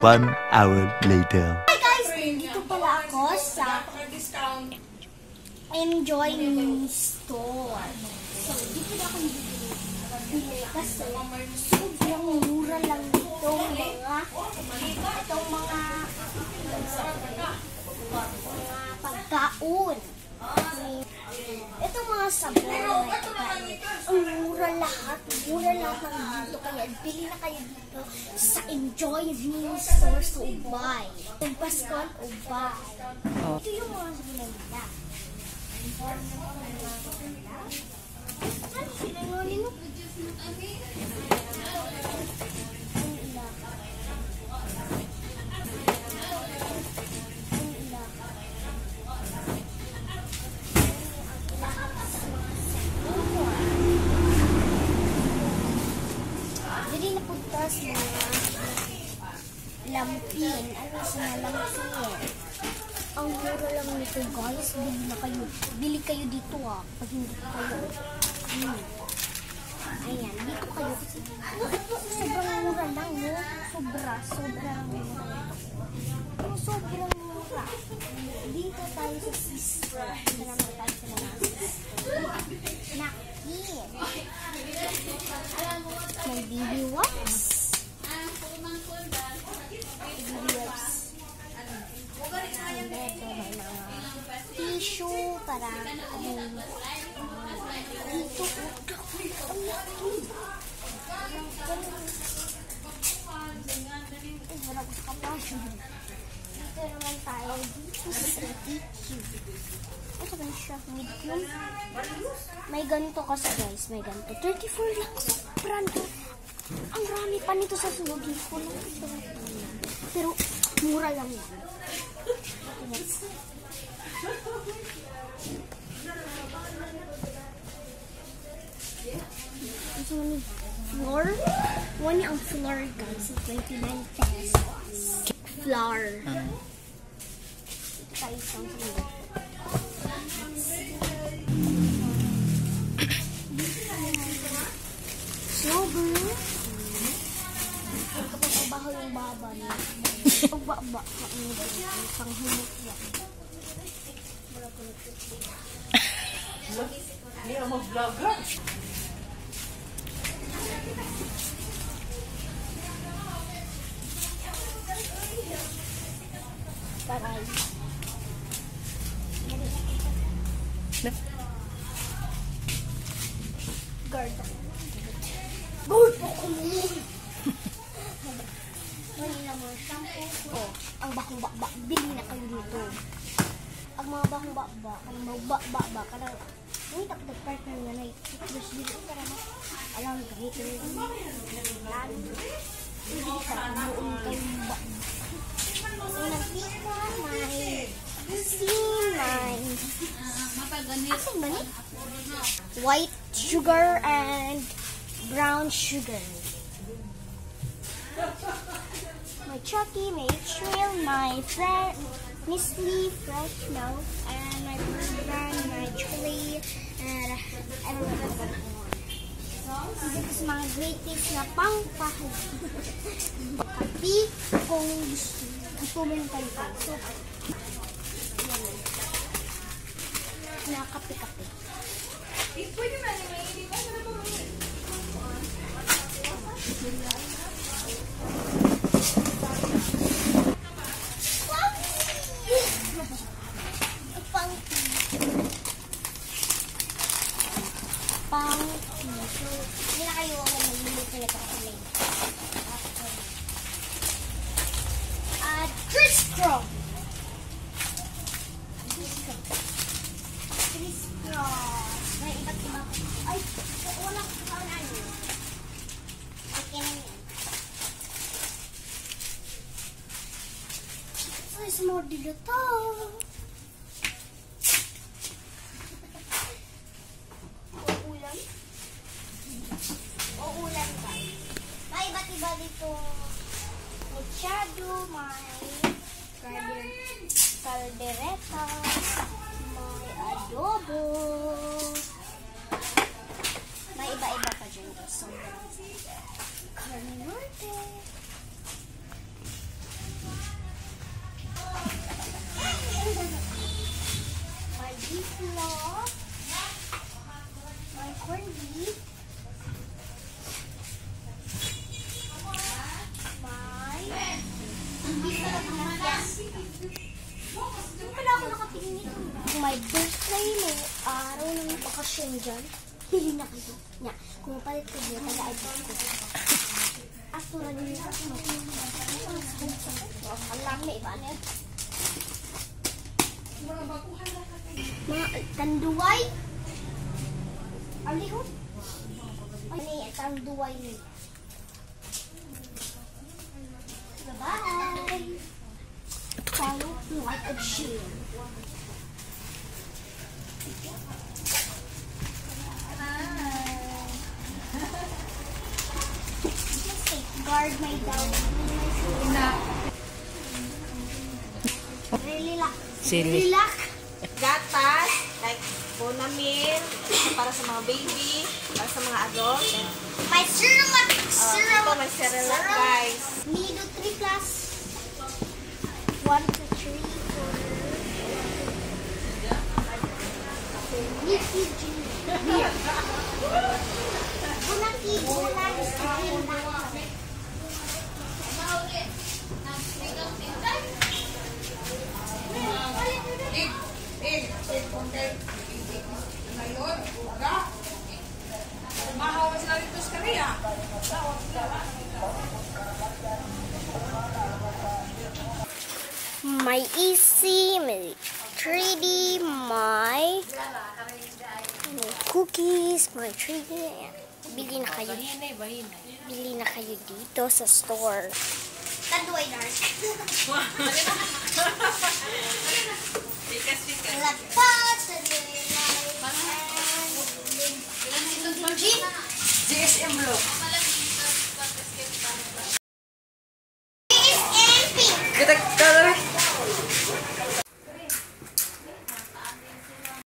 One hour later. Hi guys! Dito pala ako sa Enjoy Me Store. So, dito na ako bibili kasi sobrang mura lang itong mga itong mga mga pagkaon. Mga sabon ang mura lahat. Mura lahat ng dito. Kaya bili na kayo dito sa Enjoy Me Store sa Ubay. Kung Paskon, Ubay. Ito yung mga sabon nila. Ano sila yung lampin. Ano sa mga lampin? Ang mura lang nito guys. Bili na kayo. Bili kayo dito ah. Pag hindi kayo. Hmm. Ayan, dito kayo. Sobrang mura lang no. Sobra, sobrang mura. Pero sobrang mura. Dito tayo sa sister. Dito naman tayo sa mga Nakin. May baby wipes. Baby wipes. And ito, may mga tissue para um, dito. Ay, wala ko sa kapasyon. Dito naman tayo dito sa tissue. Ano sa siya? Medium. May ganito kasi guys. May ganito. 34 lang. Sobrang Ang rami pa nito sa sunod. Ko lang ito. Pero mura lang yan. Ito ni floor. One ang floor guys. 29 pesos. Floor. Ito tayo isang sunod. Panghumot yan. Hindi ako mag-vlog ha. Taray. Guard ako. Guard ako mo! May naman shampoo ko. Oh, ang bakong bakba. Bili na kayo dito. Ang mga bakong bakba. Ang mga bakba. Kanang Uy, takdag partner nga na i-plus dito alam kahit rin lan hindi ka noon kayong ba so nakita may simay asan ba ni white sugar and brown sugar Chucky, may Trail, my friend Nestle Fresh Milk, and my brand, my Chili, and I don't know what more. This is mga greatest na pangpahal. Kapi, kung gusto, yung kayo. So, yan. Nakapi-kapi. Pang pang so hindi na kayo ang magluluto na ito kasi at Tristro Tristro Tristro may iba't iba ay wala ko sa ano okay na yan ay small dito to Uulan? Uulan guys. May iba't iba dito. May shadow, may calder, caldereta, may adobo. May iba-iba pa dyan. So, carne norte. corned beef. May yes. Hindi pala ako nakatingin nito. Kung may birthday mo, araw ng bakasyon dyan, hili na kayo. Nya, kung palit ko dito, taga-ibig ko. At tulad nyo, ang lami, iba na yan. Mga tanduay. Alihon. Ay, ni tanduay ni. Bye-bye. Follow, like, share. Just safeguard my down. Relax. Silly. Relax. Gatas, like Bonamil, para sa mga baby, para sa mga adult. My Cerelac. uh, ito Cerelac. may Cerelac, guys. Nido 3 plus 1 to 3 for Nicky Junior. Bunaki, bunaki sa gilda. May easy, may 3D, may, may cookies, may 3D. Ayan. Bili na kayo. Bahinay, bahinay. Bili na kayo dito sa store. Tanduay Dark. Sikas, sikas. Lapat, tanduay Dark. GSM Block.